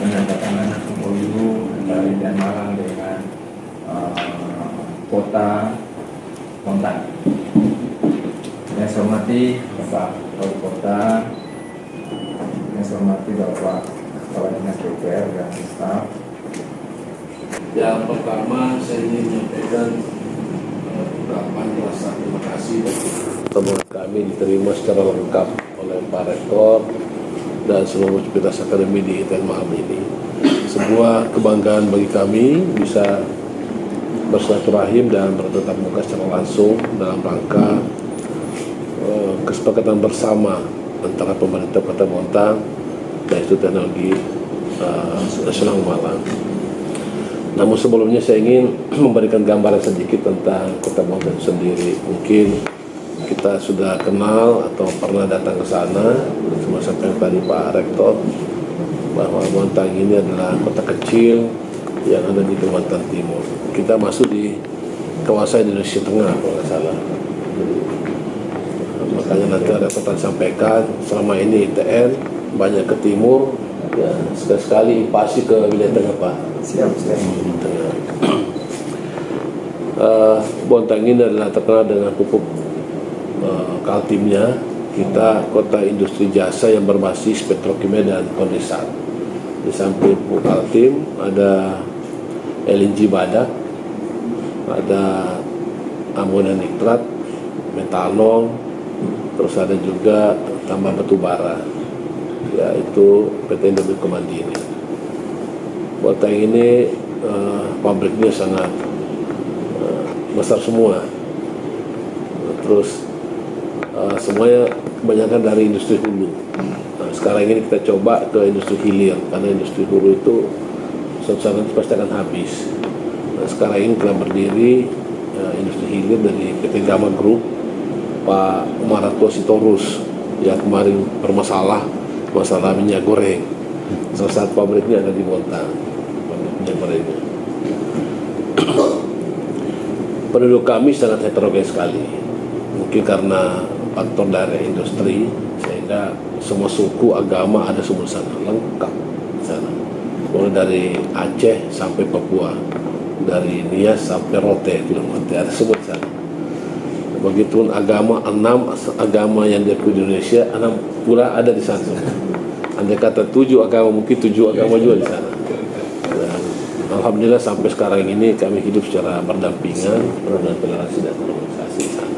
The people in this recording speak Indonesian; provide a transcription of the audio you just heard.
penandatanganan MOU antara dan Malang dengan uh, kota Montan. Yang saya hormati Bapak Wali Kota, yang saya hormati Bapak Kepala Dinas DPR dan staf. Yang pertama saya ingin menyampaikan eh, ungkapan rasa terima kasih pertemuan kami diterima secara lengkap oleh Pak Rektor dan seluruh Civitas Akademi di ITN malam ini. Sebuah kebanggaan bagi kami bisa bersilaturahim dan bertetap muka secara langsung dalam rangka eh, kesepakatan bersama antara pemerintah Kota Montang dan Institut Teknologi eh, Nasional Malang. Namun sebelumnya saya ingin memberikan gambaran sedikit tentang Kota Montang sendiri. Mungkin kita sudah kenal atau pernah datang ke sana, sampai tadi Pak Rektor bahwa Montang ini adalah kota kecil yang ada di Kalimantan Timur. Kita masuk di kawasan Indonesia Tengah kalau nggak salah. Makanya nanti ada akan sampaikan selama ini ITN banyak ke timur, ya sekali-sekali pasti ke wilayah tengah Pak. Siap, siap. Tengah. Uh, Bontang ini adalah terkenal dengan pupuk uh, kaltimnya. Kita kota industri jasa yang berbasis petrokimia dan kondensat. Di samping pupuk kaltim ada LNG badak, ada amonia nitrat, metanol, terus ada juga tambah batu bara, yaitu PT Indomie Komandini. Bontang ini uh, pabriknya sangat uh, besar semua. Terus uh, semuanya kebanyakan dari industri hulu. Nah, sekarang ini kita coba ke industri hilir karena industri hulu itu suatu saat pasti akan habis. Nah, sekarang ini telah berdiri uh, industri hilir dari PT Gama Group Pak Maratua Sitorus yang kemarin bermasalah masalah minyak goreng. Salah satu pabriknya ada di Montang, pabrik minyak gorengnya. Penduduk kami sangat heterogen sekali. Mungkin karena faktor dari industri sehingga semua suku agama ada semua sana lengkap sana. Mulai dari Aceh sampai Papua, dari Nias sampai Rote itu ada semua sana. Begitu agama enam agama yang diakui di Indonesia enam pula ada di sana. Anda kata tujuh agama mungkin tujuh agama juga di sana. Dan Alhamdulillah sampai sekarang ini kami hidup secara berdampingan, dengan toleransi dan normalisasi.